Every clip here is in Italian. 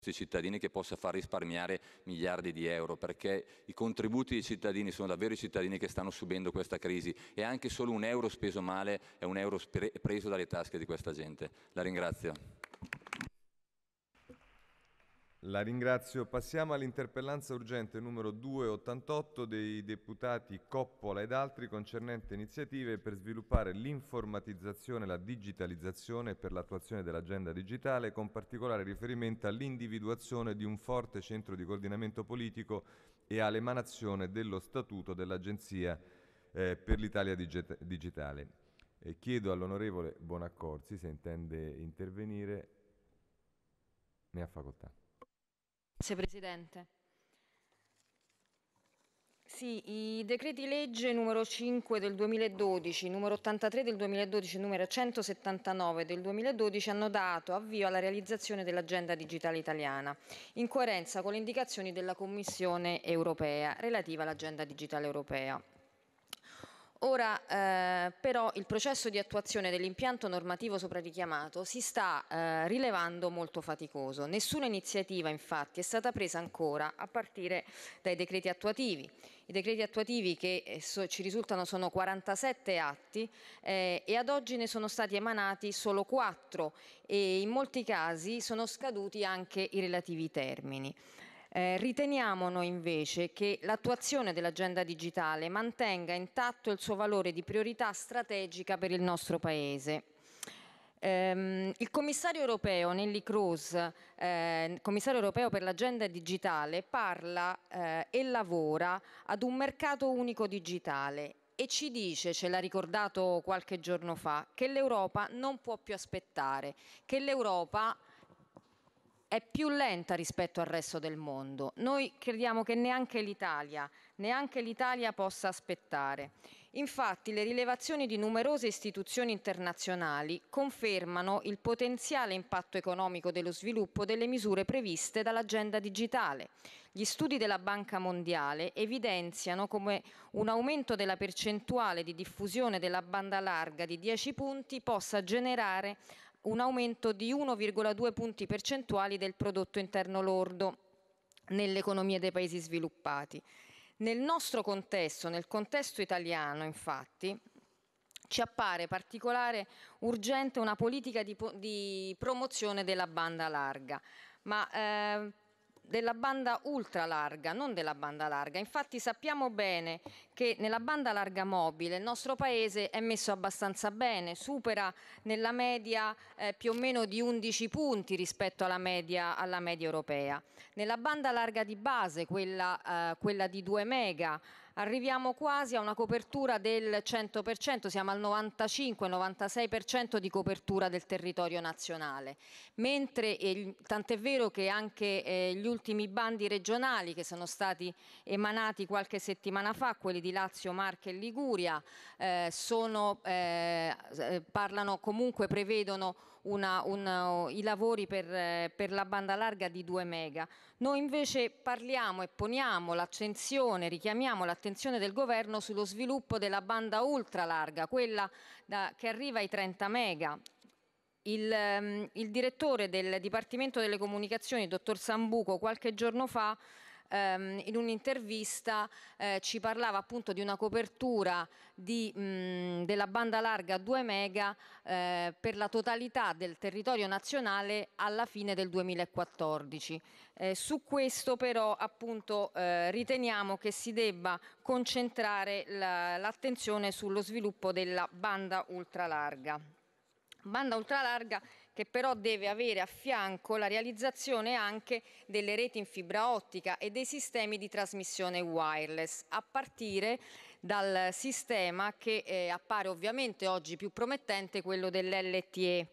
nostri cittadini che possa far risparmiare miliardi di euro, perché i contributi dei cittadini sono davvero i cittadini che stanno subendo questa crisi e anche solo un euro speso male è un euro preso dalle tasche di questa gente. La ringrazio. La ringrazio. Passiamo all'interpellanza urgente numero 288 dei deputati Coppola ed altri concernente iniziative per sviluppare l'informatizzazione e la digitalizzazione per l'attuazione dell'agenda digitale, con particolare riferimento all'individuazione di un forte centro di coordinamento politico e all'emanazione dello statuto dell'Agenzia eh, per l'Italia digitale. Eh, chiedo all'onorevole Bonaccorsi se intende intervenire. Ne ha facoltà. Grazie Presidente. Sì, i decreti legge numero 5 del 2012, numero 83 del 2012 e numero 179 del 2012 hanno dato avvio alla realizzazione dell'agenda digitale italiana, in coerenza con le indicazioni della Commissione europea relativa all'agenda digitale europea. Ora eh, però il processo di attuazione dell'impianto normativo sopra richiamato si sta eh, rilevando molto faticoso. Nessuna iniziativa infatti è stata presa ancora a partire dai decreti attuativi. I decreti attuativi che eh, so, ci risultano sono 47 atti eh, e ad oggi ne sono stati emanati solo 4 e in molti casi sono scaduti anche i relativi termini. Eh, riteniamo noi invece che l'attuazione dell'agenda digitale mantenga intatto il suo valore di priorità strategica per il nostro Paese. Um, il commissario europeo Nelly Cruz, eh, commissario europeo per l'agenda digitale, parla eh, e lavora ad un mercato unico digitale e ci dice, ce l'ha ricordato qualche giorno fa, che l'Europa non può più aspettare, che l'Europa è più lenta rispetto al resto del mondo. Noi crediamo che neanche l'Italia, neanche l'Italia possa aspettare. Infatti le rilevazioni di numerose istituzioni internazionali confermano il potenziale impatto economico dello sviluppo delle misure previste dall'agenda digitale. Gli studi della Banca Mondiale evidenziano come un aumento della percentuale di diffusione della banda larga di 10 punti possa generare un aumento di 1,2 punti percentuali del prodotto interno lordo nelle economie dei paesi sviluppati. Nel nostro contesto, nel contesto italiano, infatti, ci appare particolare urgente una politica di, di promozione della banda larga, ma eh, della banda ultra larga, non della banda larga. Infatti sappiamo bene che nella banda larga mobile il nostro Paese è messo abbastanza bene, supera nella media eh, più o meno di 11 punti rispetto alla media, alla media europea. Nella banda larga di base, quella, eh, quella di 2 mega, arriviamo quasi a una copertura del 100%, siamo al 95-96% di copertura del territorio nazionale, mentre eh, tant'è vero che anche eh, gli ultimi bandi regionali che sono stati emanati qualche settimana fa, quelli di Lazio, Marche e Liguria, eh, sono, eh, eh, parlano comunque, prevedono una, una, i lavori per, eh, per, la banda larga di 2 mega. Noi invece parliamo e poniamo l'attenzione, richiamiamo l'attenzione del governo sullo sviluppo della banda ultra larga, quella da, che arriva ai 30 mega. Il, um, il direttore del Dipartimento delle Comunicazioni, dottor Sambuco, qualche giorno fa ehm, in un'intervista eh, ci parlava appunto di una copertura di, mh, della banda larga 2 mega eh, per la totalità del territorio nazionale alla fine del 2014. Eh, su questo però appunto eh, riteniamo che si debba concentrare l'attenzione la, sullo sviluppo della banda ultralarga. Banda ultralarga che però deve avere a fianco la realizzazione anche delle reti in fibra ottica e dei sistemi di trasmissione wireless, a partire dal sistema che eh, appare ovviamente oggi più promettente, quello dell'LTE.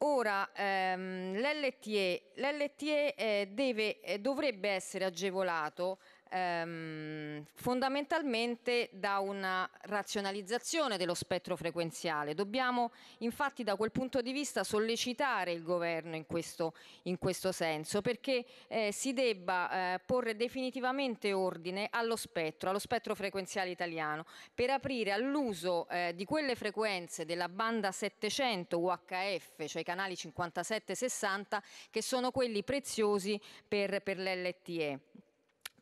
Ora, ehm, l'LTE, eh, eh, dovrebbe essere agevolato ehm, fondamentalmente da una razionalizzazione dello spettro frequenziale. Dobbiamo infatti da quel punto di vista sollecitare il governo in questo, in questo senso perché eh, si debba eh, porre definitivamente ordine allo spettro, allo spettro frequenziale italiano per aprire all'uso eh, di quelle frequenze della banda 700 UHF, cioè i canali 57-60 che sono quelli preziosi per, per l'LTE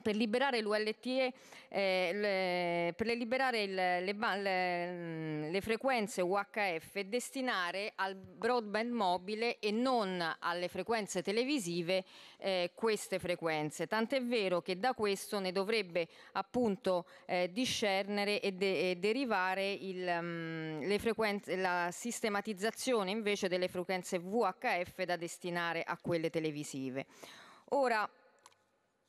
per liberare l'ULTE, eh, le, per liberare il, le, le, le, frequenze UHF e destinare al broadband mobile e non alle frequenze televisive eh, queste frequenze. Tant'è vero che da questo ne dovrebbe appunto eh, discernere e, de e derivare il, um, la sistematizzazione invece delle frequenze VHF da destinare a quelle televisive. Ora,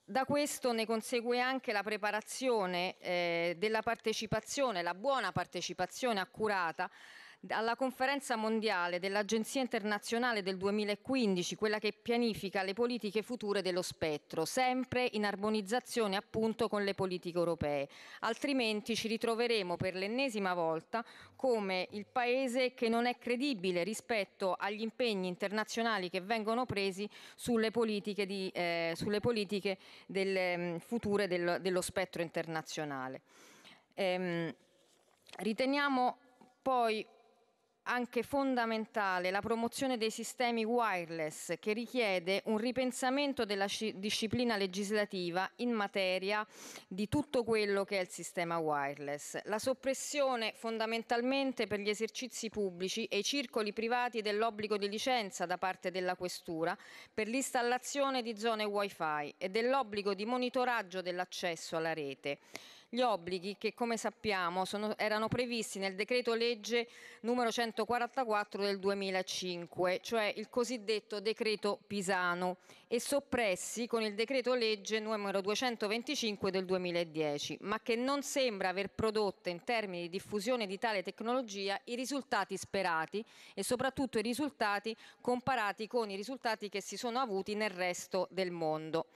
da questo ne consegue anche la preparazione eh, della partecipazione, la buona partecipazione accurata alla conferenza mondiale dell'Agenzia internazionale del 2015, quella che pianifica le politiche future dello spettro, sempre in armonizzazione appunto con le politiche europee. Altrimenti ci ritroveremo per l'ennesima volta come il paese che non è credibile rispetto agli impegni internazionali che vengono presi sulle politiche, di, eh, sulle politiche del, mm, future del, dello spettro internazionale. Ehm, riteniamo poi anche fondamentale la promozione dei sistemi wireless che richiede un ripensamento della disciplina legislativa in materia di tutto quello che è il sistema wireless. La soppressione fondamentalmente per gli esercizi pubblici e i circoli privati dell'obbligo di licenza da parte della Questura per l'installazione di zone wifi e dell'obbligo di monitoraggio dell'accesso alla rete gli obblighi che come sappiamo sono, erano previsti nel decreto legge numero 144 del 2005, cioè il cosiddetto decreto Pisano e soppressi con il decreto legge numero 225 del 2010, ma che non sembra aver prodotto in termini di diffusione di tale tecnologia i risultati sperati e soprattutto i risultati comparati con i risultati che si sono avuti nel resto del mondo.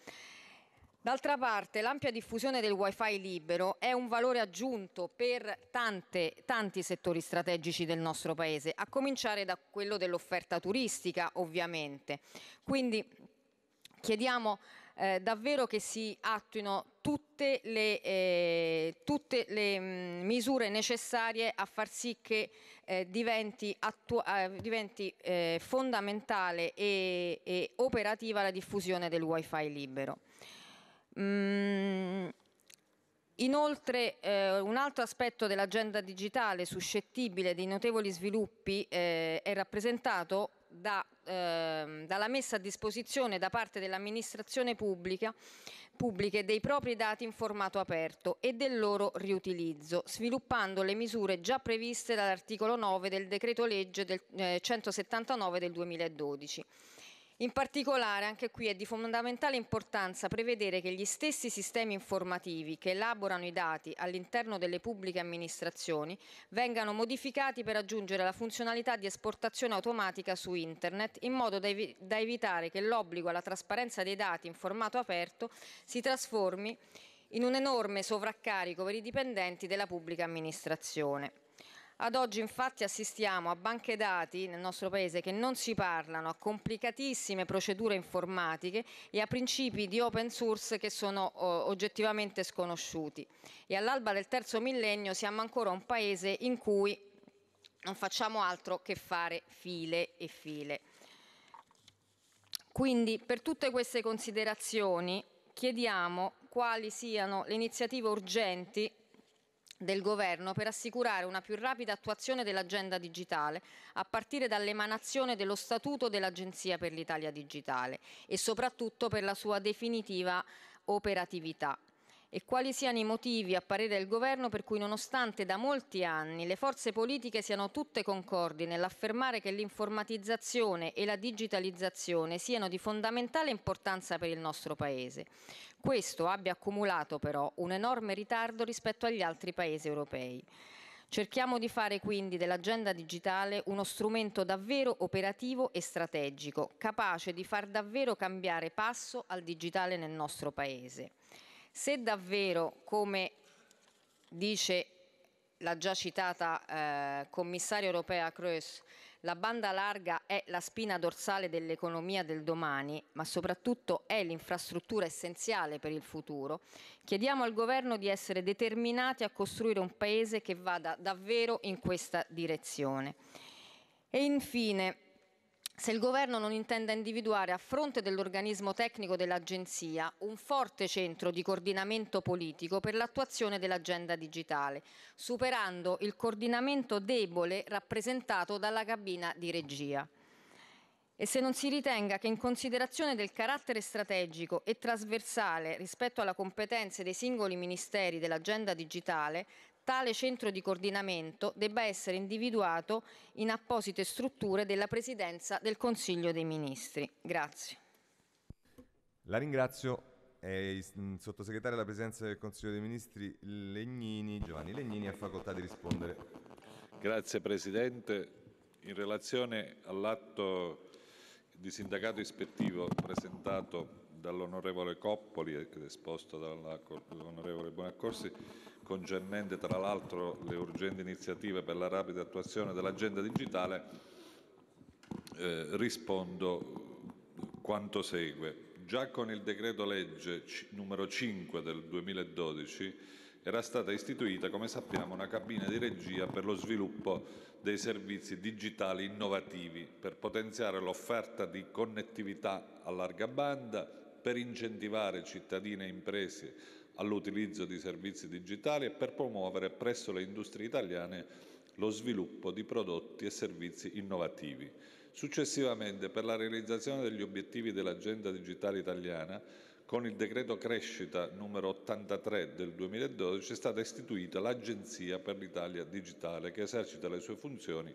D'altra parte l'ampia diffusione del wifi libero è un valore aggiunto per tante, tanti settori strategici del nostro Paese, a cominciare da quello dell'offerta turistica ovviamente. Quindi chiediamo eh, davvero che si attuino tutte le, eh, tutte le mh, mm, misure necessarie a far sì che eh, diventi, eh, diventi eh, fondamentale e, e operativa la diffusione del wifi libero. Mm, inoltre eh, un altro aspetto dell'agenda digitale suscettibile di notevoli sviluppi eh, è rappresentato da, eh, dalla messa a disposizione da parte dell'amministrazione pubblica pubbliche dei propri dati in formato aperto e del loro riutilizzo, sviluppando le misure già previste dall'articolo 9 del decreto legge del, eh, 179 del 2012. In particolare, anche qui è di fondamentale importanza prevedere che gli stessi sistemi informativi che elaborano i dati all'interno delle pubbliche amministrazioni vengano modificati per aggiungere la funzionalità di esportazione automatica su Internet, in modo da, evi da evitare che l'obbligo alla trasparenza dei dati in formato aperto si trasformi in un enorme sovraccarico per i dipendenti della pubblica amministrazione. Ad oggi infatti assistiamo a banche dati nel nostro Paese che non si parlano, a complicatissime procedure informatiche e a principi di open source che sono oggettivamente sconosciuti. E all'alba del terzo millennio siamo ancora un Paese in cui non facciamo altro che fare file e file. Quindi per tutte queste considerazioni chiediamo quali siano le iniziative urgenti del Governo per assicurare una più rapida attuazione dell'agenda digitale a partire dall'emanazione dello Statuto dell'Agenzia per l'Italia digitale e soprattutto per la sua definitiva operatività e quali siano i motivi a parere del Governo per cui nonostante da molti anni le forze politiche siano tutte concordi nell'affermare che l'informatizzazione e la digitalizzazione siano di fondamentale importanza per il nostro Paese. Questo abbia accumulato però un enorme ritardo rispetto agli altri Paesi europei. Cerchiamo di fare quindi dell'agenda digitale uno strumento davvero operativo e strategico, capace di far davvero cambiare passo al digitale nel nostro Paese. Se davvero, come dice la già citata eh, commissaria europea Kroes, la banda larga è la spina dorsale dell'economia del domani, ma soprattutto è l'infrastruttura essenziale per il futuro. Chiediamo al Governo di essere determinati a costruire un Paese che vada davvero in questa direzione. E infine, se il Governo non intenda individuare a fronte dell'organismo tecnico dell'Agenzia un forte centro di coordinamento politico per l'attuazione dell'agenda digitale, superando il coordinamento debole rappresentato dalla cabina di regia. E se non si ritenga che in considerazione del carattere strategico e trasversale rispetto alla competenze dei singoli ministeri dell'agenda digitale tale centro di coordinamento debba essere individuato in apposite strutture della Presidenza del Consiglio dei Ministri. Grazie. La ringrazio. È il sottosegretario alla Presidenza del Consiglio dei Ministri Legnini, Giovanni Legnini ha facoltà di rispondere. Grazie Presidente. In relazione all'atto di sindacato ispettivo presentato dall'onorevole Coppoli ed esposto dall'onorevole Bonaccorsi, concernente tra l'altro le urgenti iniziative per la rapida attuazione dell'agenda digitale, eh, rispondo quanto segue. Già con il decreto legge numero 5 del 2012 era stata istituita, come sappiamo, una cabina di regia per lo sviluppo dei servizi digitali innovativi per potenziare l'offerta di connettività a larga banda, per incentivare cittadini e imprese all'utilizzo di servizi digitali e per promuovere presso le industrie italiane lo sviluppo di prodotti e servizi innovativi. Successivamente, per la realizzazione degli obiettivi dell'Agenda digitale italiana, con il decreto crescita numero 83 del 2012 è stata istituita l'Agenzia per l'Italia digitale che esercita le sue funzioni